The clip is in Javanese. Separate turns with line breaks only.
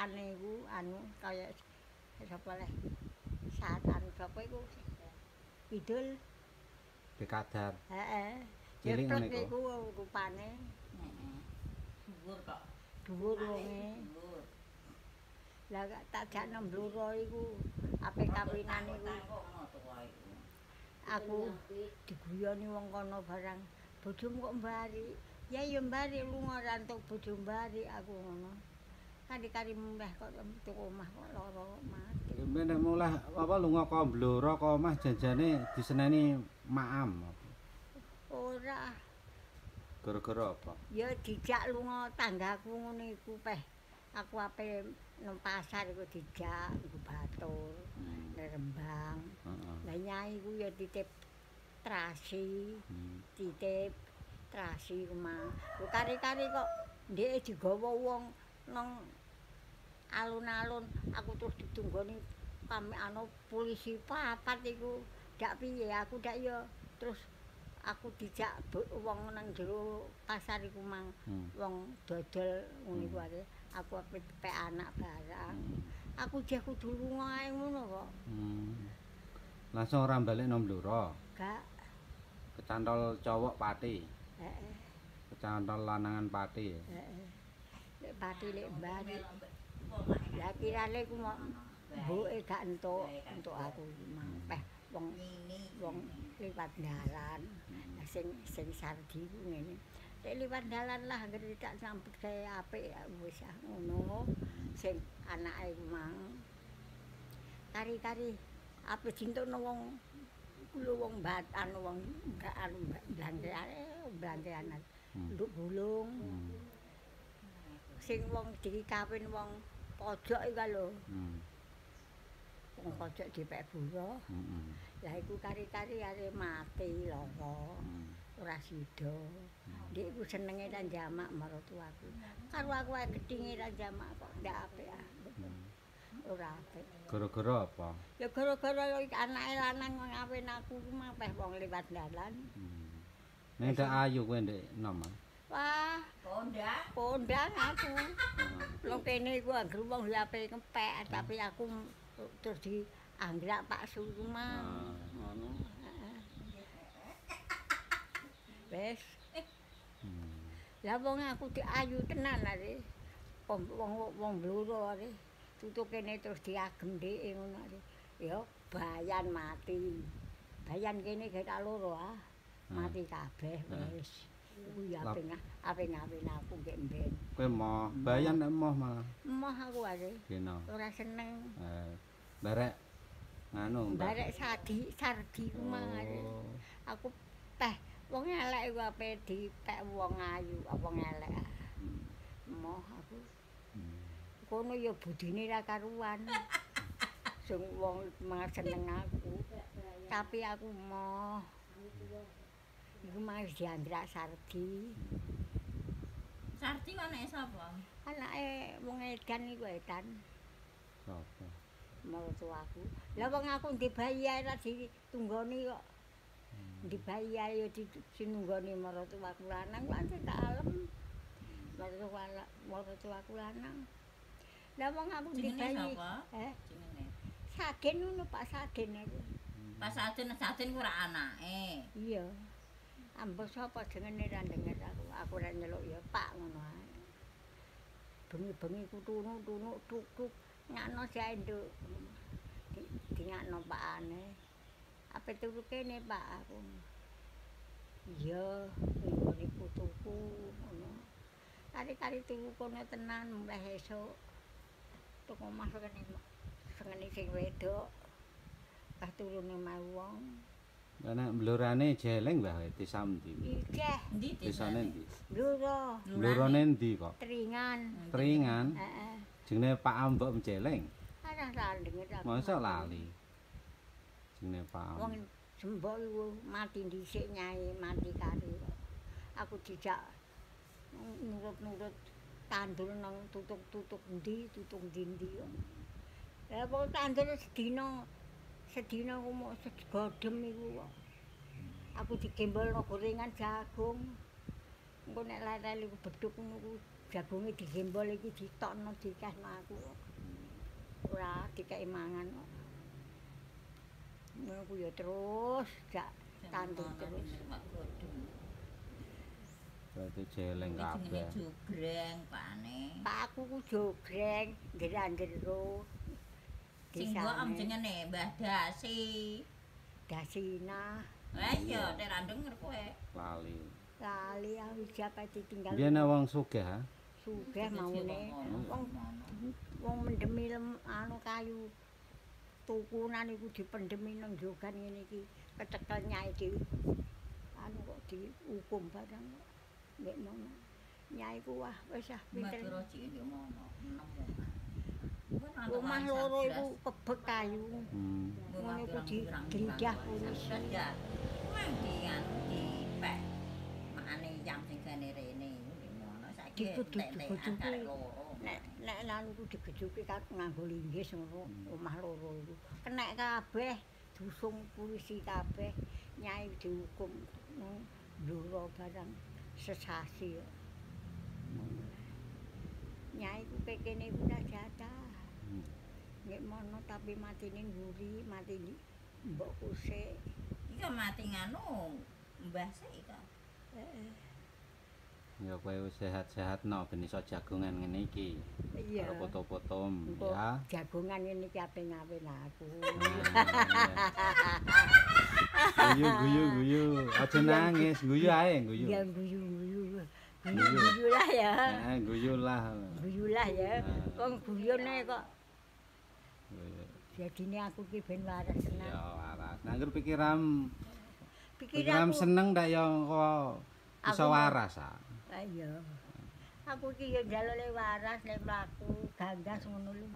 aneh iku anu kaya sapa le? Satan sapa iku? Idul.
Dekadar.
Heeh.
Cilik
Jeplek
ngene iku.
iku rupane.
Heeh. Dhuwur kok.
Dhuwur wonge. Lah gak tak jakno mbluro iku ape kawinan iku. Aku diguyoni wong kono barang. Bojomu kok mbari? Ya ya mbari lunga ra entuk bojo mbari aku ngono. Kari-kari mbah kok tuku omah kok lara mati.
Nek mulai apa lunga ka Blora ka omah janjane diseneni maam.
Ora,
Gara-gara apa?
ya dijak lunga tanggaku ngono iku peh. Aku ape nang pasar iku dijak iku batur,
Hmm.
Rembang.
Heeh.
Lah nyai ku ya titip trasi,
Hmm.
titip trasi rumah. Ku kari-kari kok ndek digawa wong nang alun-alun aku terus ditunggoni kami anu polisi papat iku dak piye aku dak ya terus aku dijak wong nang jero pasar iku mang
Hmm.
wong dodol ngono iku
Hmm.
ae aku ape pek anak barang
Hmm.
aku jeh kudu lunga ngono kok
Hmm. Langsung ora balik nang Blora.
gak
Kecantol cowok pati,
heeh
kecantol lanangan pati.
heeh lek pati lek mbari lah kirane ku mbuke gak entuk entuk aku mang peh wong wong liwat dalan. Lah sing sing sardi ku ngene. Lek liwat dalan lah anggere tak sambut gawe apik ya wis ah ngono. Sing anake mang kari-kari apa jintukno wong kulo wong batan wong gak anu blangkean blangkean
Hmm.
nduk bulung
Hmm.
sing wong dikawin wong pojok iku lho
Hmm.
wong pojok dipek buruh
Hmm.
lah iku kari-kari are mati lara
Hmm.
ora sida ndek iku senenge lan jamak maratuaku karo aku ae gedhinge lan jamak kok ndak apik ah
Hmm.
ora apik
Gara-gara apa?
ya gara-gara anake lanang ngawin aku ku mah peh wong liwat dalan
Hmm. Nek ayu kowe ndek nom. ah?
wah
Kondak.
kondang aku. Wong kene iku anggere wong HP ngepek, tapi aku terus dianggrak Pak Surma.
Ah.
Ngono. heeh. Wes, lah wong aku diayu tenan are. Wong wong wong bluro are. Tutuk kene terus diagem dhek ngono are. Ya bayan mati. Bayan kene gek tak loro ah. Mati kabeh wis. Iku ya
Lap-
ape nga- ape ngawin aku gek mben.
Kowe mau bayan nek moh malah
Emoh aku are.
kena.
Ora seneng.
Eh, barek nganu.
Barek sadi sardi rumah
Oh.
aku teh wong elek iku ape dipek wong ayu apa elek ah.
Hmm.
moh aku
Hmm.
kono ya budine ra karuan sing wong mah seneng aku tapi aku moh iku mah wis dianggrak sardi
Sarti kok nek sapa?
anake wong edan iku edan
Sopo?
mertuaku lah wong aku ndi bayi ae ra ditunggoni kok
Hmm.
di bayi ayo di sinunggoni maratuaku lanang pancen kalem maratuaku maratuaku lanang lah wong aku di
Jenenge
bayi
sapa?
eh
Jenenge.
Saden ngono Pak Saden aku
Pas Saden Saden ku ora anake.
iya ambo sapa jenenge ra denger aku aku ra nyeluk ya Pak ngono ae. Bengi-bengi ku tunu-tunu tuk-tuk ngakno jae nduk. Di, di ngakno pakane apa turu kene Pak? Aku iya nggone putuku ngono. Kari-kari turu kono tenan mulai esuk. Tuk omah kene sengene sing wedok. Pas turune mau wong
Lah nek mblorane jeleng Mbah desa ndi?
Ijeh,
Endi
Desane ndi?
bluro,
Mblorane ndi kok?
teringan.
Tringan.
Heeh.
Jenenge Pak Ambok Jeleng.
Ana ra denger aku.
Masa lali. Jenenge Pak
Wong
Ambok.
jembok iku mati dhisik nyai, mati kari. Aku dijak nurut-nurut tandur nang tutuk-tutuk ndi, tutuk ndi-ndi kok. Lah kok tandur sedina sedina ku mau segodem iku kok. Aku digembol gorengan jagung. Engko nek lele iku beduk ngono ku jagunge digembol iki ditokno dikasno aku. Ora dikei mangan kok. Ngono ku ya terus jak tandur terus.
Berarti jeleng
Jenenge
kabeh.
jogreng pakane.
Pak aku ku jogreng, gerandero.
Sing gua om jenenge Mbah Dasi.
Dasina,
Lah iya, nek ra denger kowe.
Lali.
lali aku siapa ditinggal.
Biyen wong sugih ha.
sugih maune. Wong
Wong
mendemi anu kayu tukunan iku dipendemi nang jogan ngene iki kecekel nyai dhewe anu kok dihukum barang kok. nek mono nyai ku wah wis ah pinter
Madura cilik ngono, enem wong.
Omah loro iku kebek kayu
Hmm.
ngono iku
Ya. Di anu dipek. Makane jam sing gane rene ngono saiki. Loro.
nek nek ku digejuki nganggo linggis ngono omah loro iku kenek kabeh dusung polisi kabeh nyai dihukum nang bluro barang sesasi. Nyai ku ku ora jatah
Hmm.
nek mono tapi matine nguri mati mbok kusik
Iki mati nganu Mbah sik kok.
Heeh.
Ya kowe sehat-sehat no ben iso jagongan ngene iki.
iya
Karo foto-foto ya.
jagongan ini ki ape-ape aku
Guyu guyu guyu. Aja nangis, guyu ae guyu.
Ya.
Guyu.
Guyu lah ya.
Heeh, guyu lah.
Guyu lah ya. Wong guyone kok
Guyu.
jadine aku ki ben waras
Ya
seneng.
waras. Nah, Angger pikiran
Pikir
pikiran
aku
seneng ndak ya kok iso waras ah.
ayo. Aku ki ya njaluk le waras le mlaku ganggas ngono lho.